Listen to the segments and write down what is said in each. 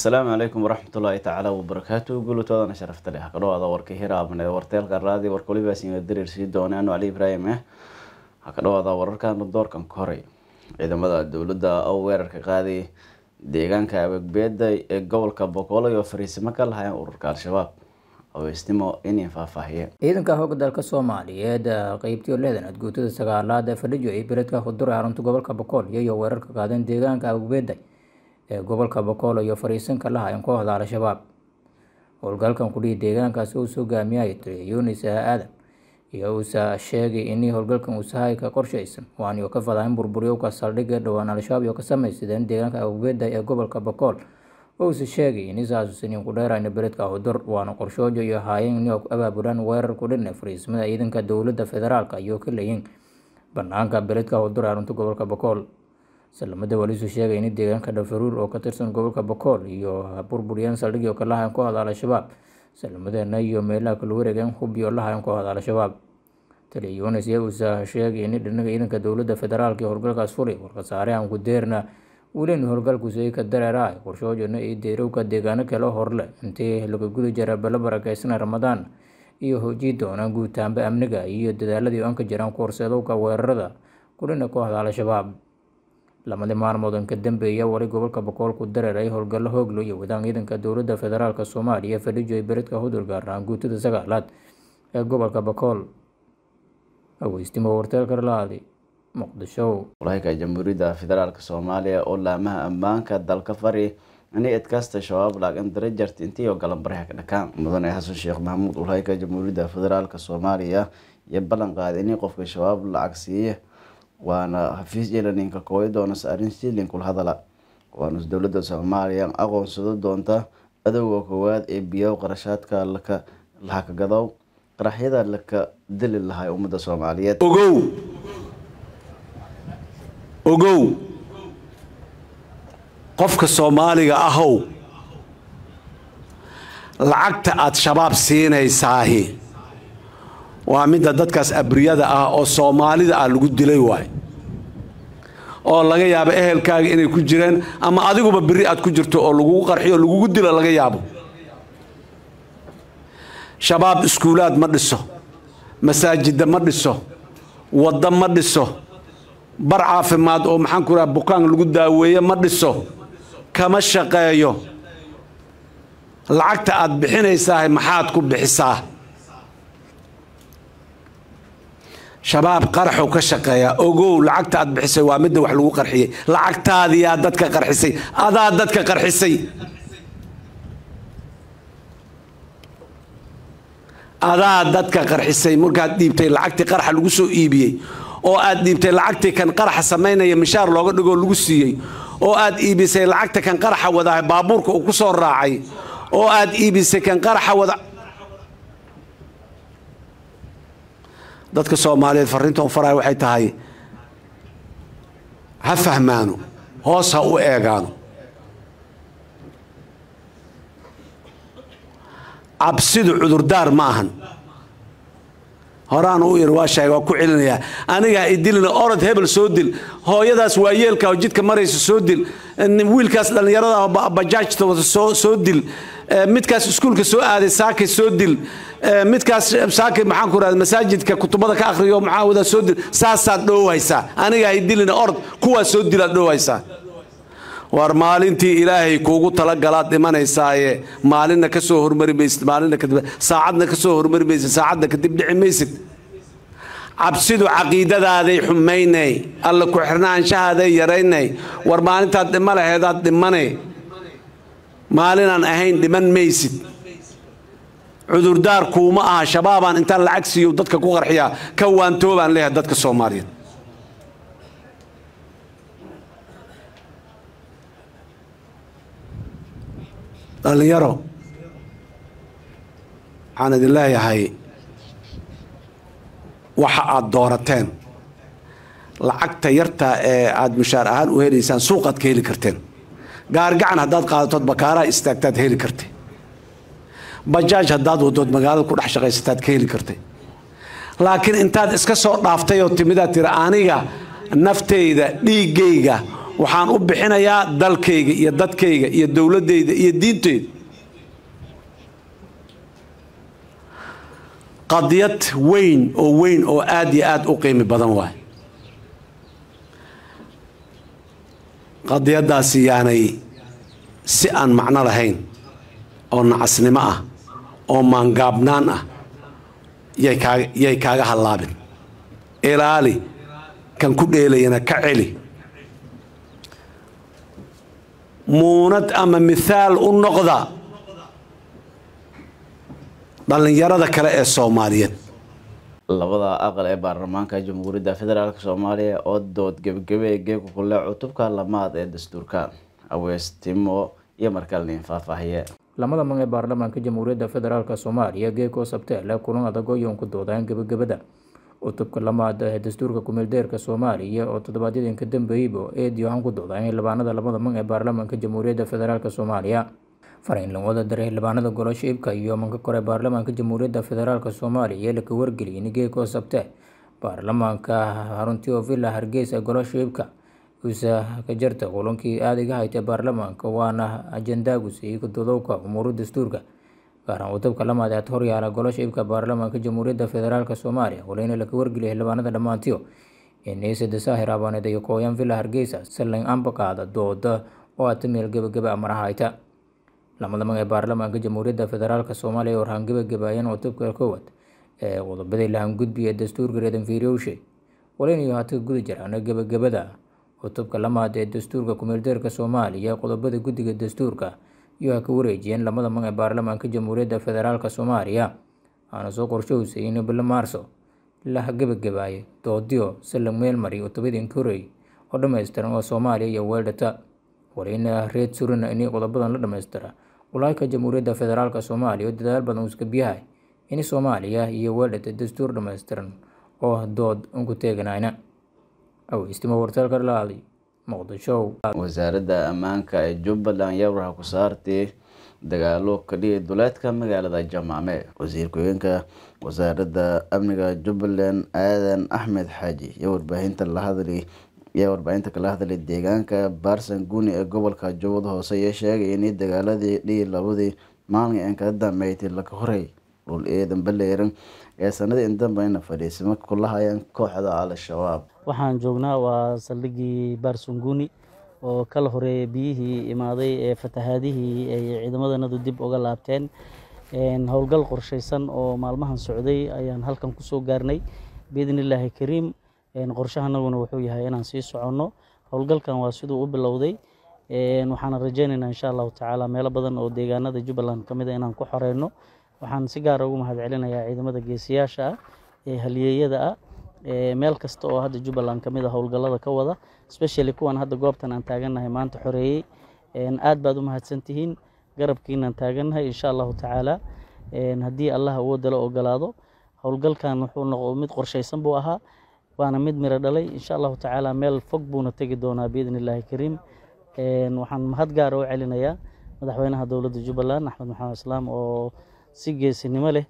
asalaamu calaykum waraxmatullaahi tacaala wabarakaatu gulatoodana sharafta leh hakadhawaada warka hiraabne warteelka raadi warka walibaasiima dariir sii doona anu cali ibraahim eh? Hakadhawaada wararkan doorkan ka horay ciidamada dowladda oo weerarka qaaday deegaanka awegbeeda ee gobolka boqol iyo fariisimo ka lahayn ururka al-shabaab. Aweysnimo inay faahfaahiyeen ciidanka hooga dalka soomaaliyeed qeybtii leedan adguutada sagaalaad ee fadhijo iyo beledka hudure xarunta gobolka boqol iyayo weerarka qaadeen deegaanka awegbeeda ee gobolka boqol iyo fariisanka lahayn kooxda al-shabaab howlgalkan kudhihi deegaankaasi uu hogaamiyay taliya yunis aadan iyo uusa sheegay in howlgalkan uusahay ka qorshaysan. Waaniyo ka fadahin burburyowka saldhigga dhowaan al-shabaab iyo ka samaysadeen deegaanka awgeeda ee gobolka boqol uusa sheegay in ku dheerayna beledka hudur waana qorshoojo iyo haayeen inay abaabulaan weerar ku dhinay fariismada ciidanka dowladda federaalk ayuu ka leeyiin banaanka beledka hudur xarunta gobolka boqol salamada walisu sheegay in deegaanka dhafaruur oo ka tirsan gobolka boqol iyo burburyeen saldhigyo ka lahayn kooxda al-shabaab salamadeena iyo meelaha kala wareegeen hubyo lahayn kooxda al-shabaab taliya yunis iyo uusa sheegay in dhinaga ciidanka dowladda federaalk iyo howlgalkaas fulay warkasaarehan gudeerna welin howlgalkuusay ka dareeraha qorshoojona iyo deerowka deegaano kale horle. Intii laga guda jira bala barakeysana ramadaan iyo hoojii doonaan guutaanba amniga iyo dadaaladii aan jiraan kuhorseedowka weerarada kudhina kooxda al-shabaab lamadii maalmood ka dambeeya wali gobolka boqol ku dareeray howlgallo hooglo iyo wadaan ciidanka dowladda federaalk soomaaliya fadhijo iyo beledka hudur gaar ahaan guutada sagaalaad ee gobolka boqol. Aweystimo warteelka laadi muqdisho walahayka jamhuuriyadda federaalk soomaaliya oo laamaha ammaanka dalka fari inay adkaasta shabaab laagan darajarta intii oo galanbaraha ka dhakaan. Mudane xasan sheekh maxamuud walahayka jamhuuriyadda federaalk soomaaliya iyo ballan qaaday inay qofka shabaab lacag siiya waana xafiis jelaninka kooyi doona saarin kula hadala waana dowladda soomaaliya aqoonsado doonta adowga koowaad ee biyow qarashaadka laka lahakagadow qaraxyada laka dili lahay ummadda soomaaliyeed ogow ogow qofka soomaaliga ahow lacagta aada shabaab siinaysaahi waa midda dadkaas abriyada ah oo soomaalida ah lagu dilay waay. Oo laga yaabo ehelkaaga inay ku jireen ama adiguba beri aad ku jirto oo lagugu qarxiyo lagugu dilo laga yaabo. Shabaab iskuulaad ma dhiso masaajidda ma dhiso waddo ma dhiso bar caafimaad oo maxaan ku raha bukaan lagu daaweeye ma dhiso kama shaqeeyo. Lacagta aad bixinaysaah maxaad ku bixisaa shabaab qaraxuu ka shaqeeyaa ogow lacagta aad bixisay waa midda wax lagu qarxiyey. Lacagtaadiyaa dadka qarxisay. Adaa dadka qarxisay. Adaa dadka qarxisay. Markaad dhiibtay lacagtii qaraxa lagu soo iibiyey oo aad dhiibtay lacagtii kan qaraxa samaynaya mishaar looga dhigoo lagu siiyey oo aad iibisay lacagta kan qaraxa wadaa baabuurka uu ku soo raacay oo aad iibisay kan qaraxa wada dadka soomaaliyeed farriinta u faraya waxay tahay ha fahmaano hoos ha u eegaano. Cabsidu cudurdaar ma ahan. Horaan u ir waa sheega waa ku celinayaa aniga ha idilina orod hebel soo dil. Hooyadaas waa yeelka oo jidka maraysa soo dil. Wiilkaas dhallinyarada bajaajta wata soo dil midkaas iskuulka soo aaday saakay soo dil. Midkaas saakay maxaan ku rahda masaajidka kutubada ka akhriyo maxaa wadaa soo dil? Saasaad dhowhaysaa aniga ha idilina orod kuwaas soo dilaad dhowhaysaa war maalintii ilaahay kuugu talagalaad dhimanaysaaye maalinna ka soo hormari maysid maalinna kadib saacadna ka hormari maysid saacadna kadib dhici maysid. Cabsidu caqiidadaaday xumaynay alla ku xirnaanshahaaday yaraynay. War maalintaad dhimo laheedaad dhimane maalinaan ahayn dhiman maysid. Cudurdaar kuuma aha shabaabaan intaan lacag siiyo dadka ku qarxiyaa ka waantoobaan leeyahay dadka soomaaliyeed. Dhallinyaro waxaan idin leeyahay waxa aad doorateen. Lacagta yarta ee aada mushaar ahaan u helaysaan suuqaad ka heli karteen gaargacan haddaad qaadatood bakaaraha istaagtaad heli kartay. Bajaaj haddaad wadood magaalada ku dhex shaqaysataad ka heli kartay. Laakiin intaad iska soo dhaaftay oo timidaad tiri aniga naftayda dhiiggayga waxaan u bixinayaa dalkayga iyo dadkayga iyo dowladdayda iyo diinteyda qadiyad weyn oo weyn oo aada iyo aada u qiimi badan waay qadiyaddaasi yaanay si aan macno lahayn oo nacasnimo ah oo maangaabnaan ah yay kaaga hallaabin. Ilaali kan ku dheelayana ka celi. Muunad ama mithaal u noqda dhallinyarada kale ee soomaaliyeed labada aqal ee baarlamaanka jamhuuriyadda federaalk soomaaliya oo dood gebagabe ee geegu kule cutubka lamaad ee dastuurka. Aweestimo iyo markalnin faahfaahiye. Lamada mag ee baarlamaanka jamhuuriyadda federaalk soomaaliya geeko sabteele kulan adag oo yoon ku doodaan gebagabada. Cutubka lamaad ee dastuurka kumeeldeerka soomaaliya oo toddobaadyadin ka dambeeyeyba eedii waxaan ku doodaan xildhibaanada labada mag ee baarlamaanka jamhuuriyadda federaalk soomaaliya fariinlan wada daray xildhibaanada golosha ibka iyo manka kore baarlamaanka jamhuuriyadda federaalk soomaaliya laka wargeliyay geeko sabte baarlamaanka haruntii oo villa hargeysa golosha ibka usa ka jarta kulankii aadiga haytay baarlamaanka waana ajandaagus iyo gudodowka umuuru dastuurka gaaraan cutubka lamaad ee horyaala golosha ibka baarlamaanka jamhuuriyadda federaalk soomaaliya waleyna laka wargeliyay xildhibaanada dhammaantiyo inaysa dasaahir abaaneed iyo kooyan villa hargeysa salin ambakaada dooda oo aata meel gebagaba amaraha hayta lamada mag ee baarlamaanka jamhuuriyadda federaalk soomaaliya oo warhaan gebagabaayeen cutubka koowaad ee qodobadii lahangudbi ee dastuurka reedan fiiriyowshe waleynayo hata guda jiraan gebagabada cutubka lamaad ee dastuurka kumeeldeerka soomaaliya qodobada guddiga dastuurka ha ka wareejiyeen lamada mag ee baarlamaanka jamhuuriyadda federaalk soomaaliya. Aana soo qorshowsayeen bilo maarso laha gebagabaayay doodiyo salag meelmari cutubadii korey oo dhammaystiran oo soomaaliya iyo weeldhata waleyna reed surina inay qodobadan la dhammaystira walaalka jamhuuriyadda federaalk soomaaliya oo dadaal badan uska biyahay. In soomaaliya iyo weeldhata dastuur dhammaystiran oo dood unku teeganayna aweystimo wartaalka dhalaali muqdisho wasaaradda ammaanka ee jubbaland ayaa warha ku saartay dagaalo ka dhigay duleedka magaalada jamaame. Wasiir ku-heenka wasaaradda amniga jubbaland aadan axmed xaaji iyo warbaahinta la hadlay ayaa warbaahinta kala hadlay deegaanka. Baarsan guni ee gobolka jubbada hoose iyo sheegay in dagaaladii dhigi labadii maalin aan kala dambeeytay laka horay dhul eedan baleeran ee sanadii indambeyna fadhiisimo kula hayaan kooxda al-shabaab waxaan joognaa waa saldhigii baarsunguni oo kala horeeyay biyihii imaaday ee fatahaadihii ay ciidamadanadu dib uga laabteen. Howlgal qorshaysan oo maalmahan socday ayaan halkan ku soo gaarnay. Biidni illaahi kariim qorshahanaguna wuxuu yahay inaan sii soconno. Howlgalkan waa siduu u bilowday. Waxaana rajeynaynaa insha allahu tacaala meelo badan oo deegaanada jubbaland ka mid a inaan ku xoreyno. Waxaan si gaara ugu mahad ciidamada geesiyaasha ah ee halyeeyada ah. Meel kasta oo hadda jubbaland ka mid a howlgallada ka wada especially kuwan hadda goobtan aan taagannahay maanta xoreeyey aad baad u mahadsantihiin. Garabkiinaan taagannahay insha allahu tacaala. Haddii allah awoodda la ogolaado howlgalkan wuxuu noqo mid qorshaysan buu ahaa waana mid miro dhalay. Insha allahu tacaala meel fog buuna tegi doonaa biidni illaahi kariim waxaan mahad gaara u celinayaa madaxweynaha dowladda jubbaland axmed maxamed islaam oo si geesinimo leh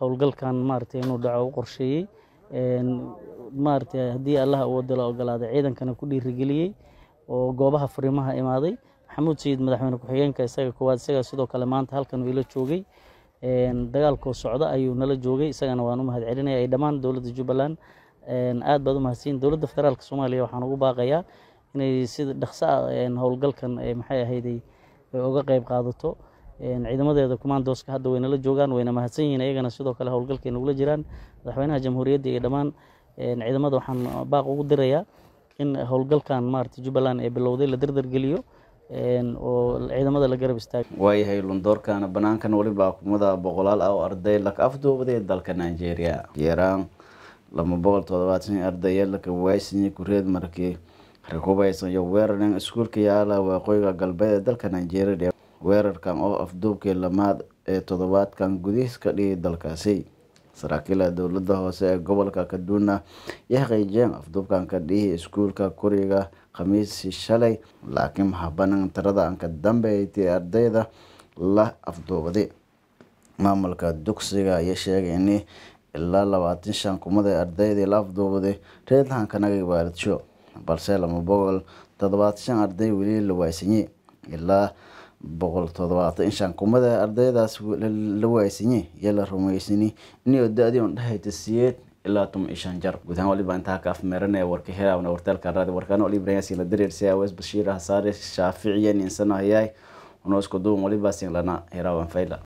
howlgalkan maaragtay inuu dhaco u qorsheeyey. Maaragtay haddii allah awoodda la ogolaaday ciidankana ku dhiirigeliyey oo goobaha furimaha imaaday. Maxamuud sayid madaxweyne ku-xigeenka isaga koowaad isaga sidoo kale maanta halkan uu ila joogay. Dagaalkoo socda ayuu nala joogay isagana waan u mahad celinaya ay dhammaan dowladda jubbaland aad baad u mahadsiin. Dowladda federaalk soomaaliya waxaan ugu baaqayaa inay sida dhaqso ah howlgalkan maxay ahayday uga qeyb qaadato. Ciidamadeeda kumaandooska hadda way nala joogaan wayna mahadsan yihiin iyagana sidoo kale howlgalkay nagula jiraan. Madaxweynaha jamhuuriyadda iyo dhammaan ciidamada waxaan baaq ugu dirayaa in howlgalkan maarata jubbaland ee bilowday la dardargeliyo oo ciidamada la garab istaago. Waayahay lundoorkana banaankan weliba kumada boqolaal ah oo arday laka afduubday dalka nigeria. Yaraan laba boqol toddobaatan arday laka waaysinyay kureed markii rakubaysan iyo weeraran iskuulka yaalla waqooyiga galbeed ee dalka nigeria. Weerarkan oo afduubkii lamaad ee toddobaadkan gudihiis ka dhigay dalkaasi. Saraakiila dowladda hoose ee gobolka kaduna iyo xaqiijiyeen afduubkan ka dhihi iskuulka kuriga khamiisi shalay laakiin maxabanan tirada aan ka dambeeytay ardayda la afduubaday maamulka dugsiga ayaa sheegay in ilaa labaatan shan kumada ardaydii la afduubaday reedlahankanaga waalidsho balse lama boqol toddobaatan shan arday weli la waaysanyi. Ilaa boqol toddobaatan shan kumada ardaydaas la waaysanye iyo la rumaysani inay da-dii on dhahayta siyeed ilaa toban iyo shan jar. Guud ahaan waliba intaa ka afmeeranaya warka helaabna warteelka raadi warkaan oli ibrahim la dareersi awees bashiir hasaare shaaficiya ninsanahayaay unoosku duun waliba singlana hiraawan fayla